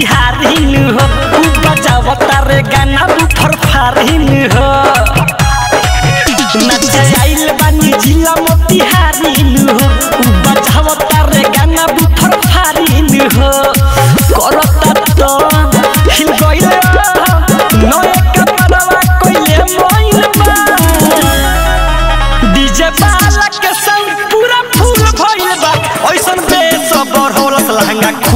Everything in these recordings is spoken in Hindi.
बिहारीन हो बजावता रे गाना फरफारीन हो। नचे आइल बानी जिला मोतिहारीन हो बजावता रे गाना फरफारीन हो। करता तो हिल गइल नए कपड़वा कोइले मोइल बा। डीजे बाला के संग पूरा फूल भइल बा ऐसन बेस बरहोरत लहंगा।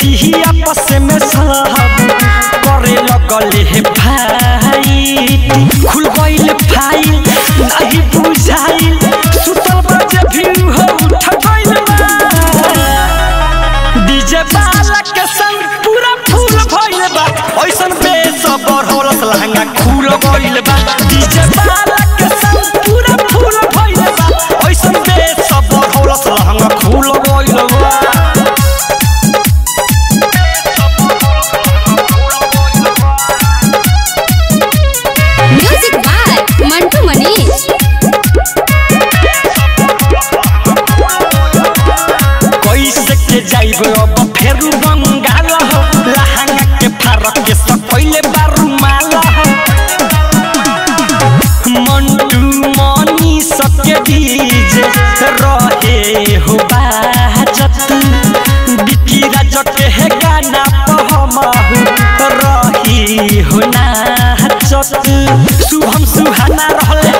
खुलते आपस में सब करे लगले हे भाई। खुल गइल फ़ाइल नहीं बुझाइल, सुतल बजे भी हो उठ गइल डीजे वाला के संग पूरा फूल भइल बा। ऐसन बेसबर होलस लहंगा। जाइब अब फेरू बंगाल हो। लहंगा के फारक के सकैले बारू माला हो। मंटू मनी सके बीज रहे हो बाजत। बिकी राज है गाना पहमहु रही हो नाचत। शुभम सुहाना रहले